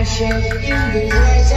passion in the words.